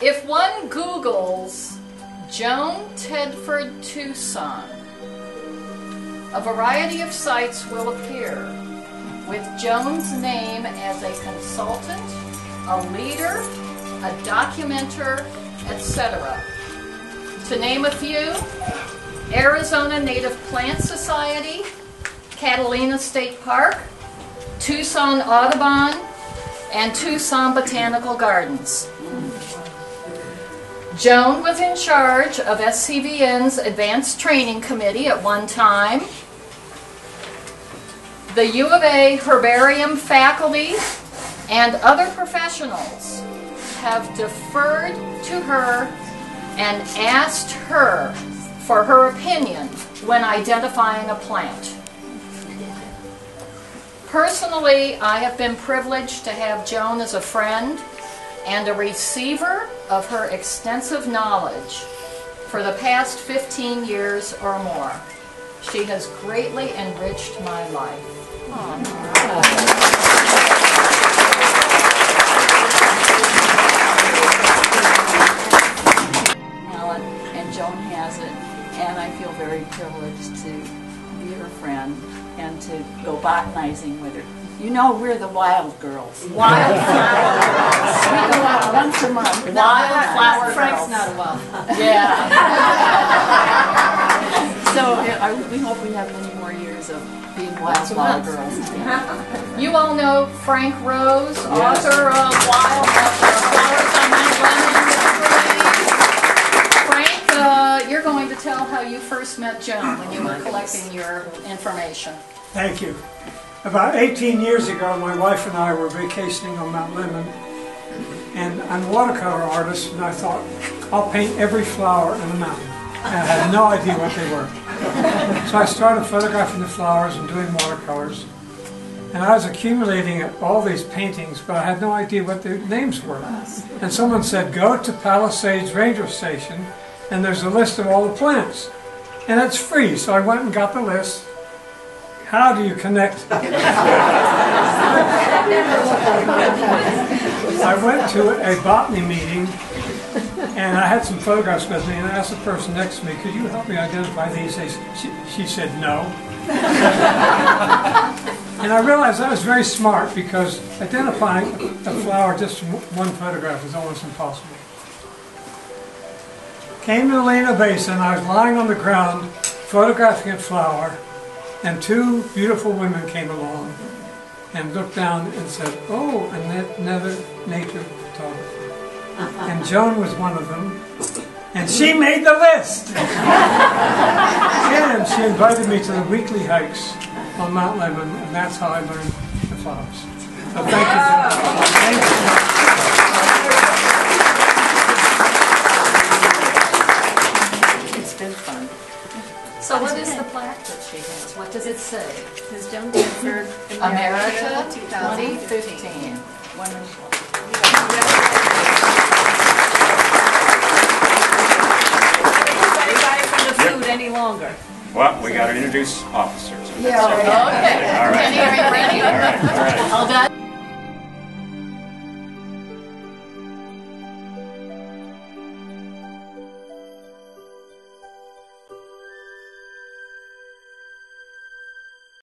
If one Googles Joan Tedford Tucson, a variety of sites will appear with Joan's name as a consultant, a leader, a documenter, etc. To name a few, Arizona Native Plant Society, Catalina State Park, Tucson Audubon, and Tucson Botanical Gardens. Joan was in charge of SCVN's Advanced Training Committee at one time. The U of A herbarium faculty and other professionals have deferred to her and asked her for her opinion when identifying a plant. Personally, I have been privileged to have Joan as a friend and a receiver of her extensive knowledge for the past 15 years or more. She has greatly enriched my life. Alan, and Joan has it, and I feel very privileged to her friend and to go botanizing with her. You know, we're the wild girls. Wildflower girls. We go out once a month. Wildflower Frank's girls. not a well. Yeah. so I, we hope we have many more years of being wildflower girls. You all know Frank Rose, author of Wild uh, Flowers on Mount Lemmon Frank, uh, you're going to tell how you first met Joan when you were collecting your information. Thank you. About 18 years ago, my wife and I were vacationing on Mount Lemmon, and I'm a watercolor artist, and I thought, I'll paint every flower in the mountain. And I had no idea what they were. So I started photographing the flowers and doing watercolors. And I was accumulating all these paintings, but I had no idea what their names were. And someone said, go to Palisades Ranger Station, and there's a list of all the plants. And it's free, so I went and got the list. How do you connect? I went to a botany meeting and I had some photographs with me and I asked the person next to me, could you help me identify these? She, she said no. and I realized I was very smart because identifying a flower just from one photograph is almost impossible. Came to Molino Basin, I was lying on the ground photographing a flower and two beautiful women came along and looked down and said, oh, another nature photographer. And Joan was one of them. And she made the list! and she invited me to the weekly hikes on Mount Lemmon, and that's how I learned the flowers. So thank you. Thank you. So what is the plaque that she has? What does it say? Ms. Joan Tedford, Emerita 2015. 2015. Wonderful. Anybody from the food any longer? Well, we got to introduce officers. Yeah, Okay. All right. Kenny, are you ready? All right. All done?